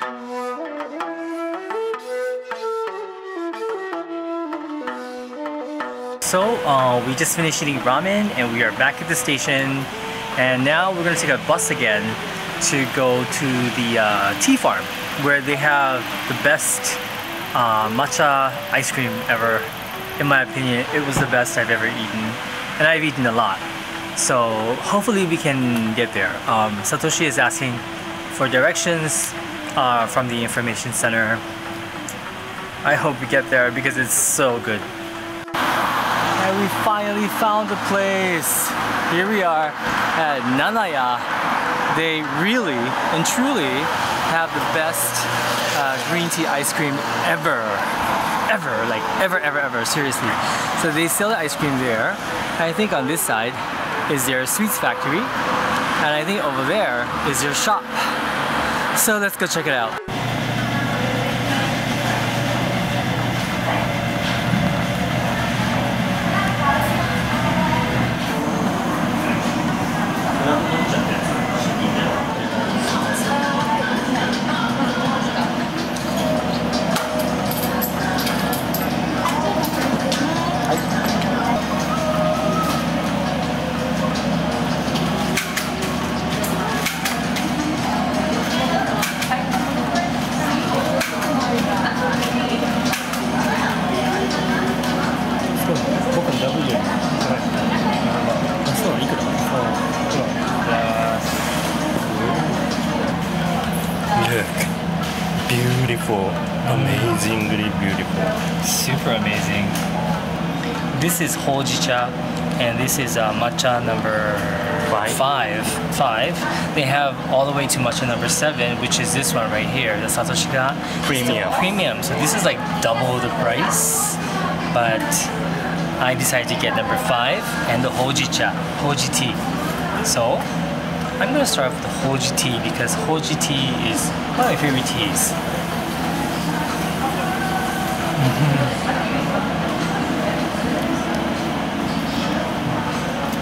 So uh, we just finished eating ramen and we are back at the station and now we're gonna take a bus again to go to the uh, tea farm where they have the best uh, matcha ice cream ever. In my opinion, it was the best I've ever eaten and I've eaten a lot. So hopefully we can get there. Um, Satoshi is asking for directions uh, from the information center. I hope we get there because it's so good. And we finally found the place. Here we are at Nanaya. They really and truly have the best uh, green tea ice cream ever. Ever, like ever, ever, ever, seriously. So they sell the ice cream there. I think on this side is their sweets factory. And I think over there is their shop. So let's go check it out. Look, beautiful, amazingly beautiful. Super amazing. This is hojicha and this is uh, matcha number Five. five. Five. They have all the way to matcha number seven, which is this one right here, the Satoshi got. Premium. Premium. So this is like double the price. But I decided to get number five and the hojicha, hoji tea. So I'm gonna start with the hoji tea because hoji tea is one of my favorite teas.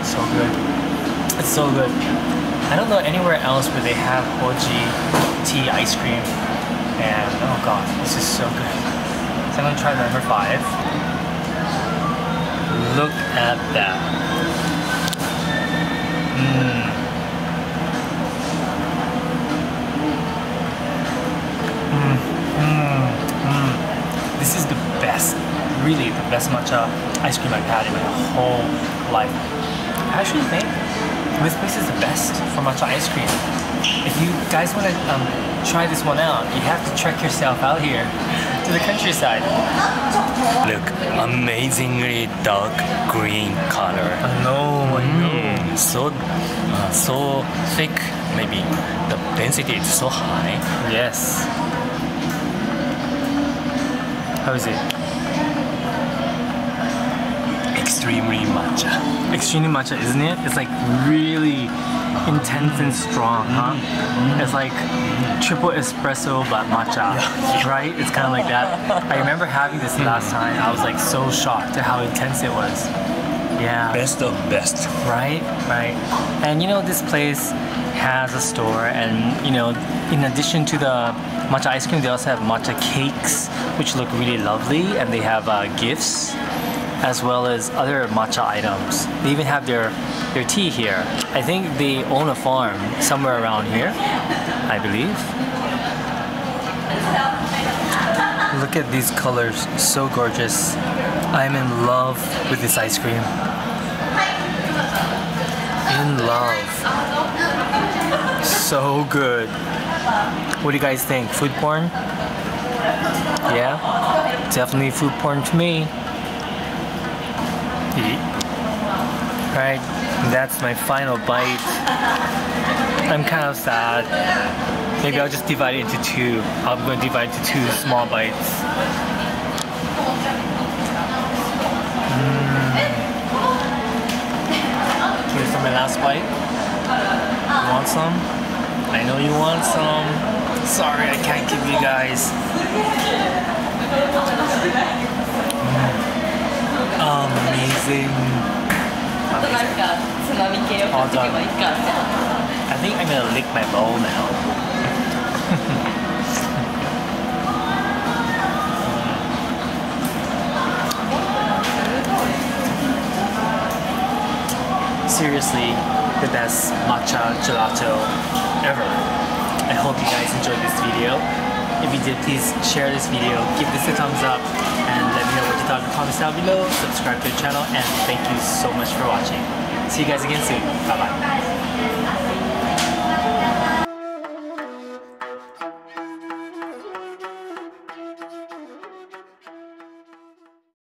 So good. It's so good. I don't know anywhere else where they have hoji tea ice cream. And oh god, this is so good. So I'm gonna try number five. Look at that. Really the best matcha ice cream I've had in my whole life. I actually think this place is the best for matcha ice cream. If you guys want to um, try this one out, you have to trek yourself out here to the countryside. Look, amazingly dark green color. I know, I know. Mm, so, uh, so thick. Maybe the density is so high. Yes. How is it? Extremely matcha. Extremely matcha, isn't it? It's like really intense and strong, huh? It's like triple espresso but matcha, right? It's kind of like that. I remember having this last time. I was like so shocked at how intense it was. Yeah. Best of best. Right, right. And you know, this place has a store, and you know, in addition to the matcha ice cream, they also have matcha cakes, which look really lovely, and they have uh, gifts as well as other matcha items. They even have their their tea here. I think they own a farm somewhere around here, I believe. Look at these colors, so gorgeous. I'm in love with this ice cream. In love. So good. What do you guys think? Food porn? Yeah? Definitely food porn to me. Alright, that's my final bite. I'm kind of sad. Maybe I'll just divide it into two. I'm going to divide it into two small bites. Mm. Here's my last bite. You want some? I know you want some. Sorry, I can't give you guys. Amazing. I think I'm gonna lick my bowl now. Seriously, the best matcha gelato ever. I hope you guys enjoyed this video. If you did, please share this video, give this a thumbs up, down in the comments down below, subscribe to the channel, and thank you so much for watching. See you guys again soon. Bye-bye.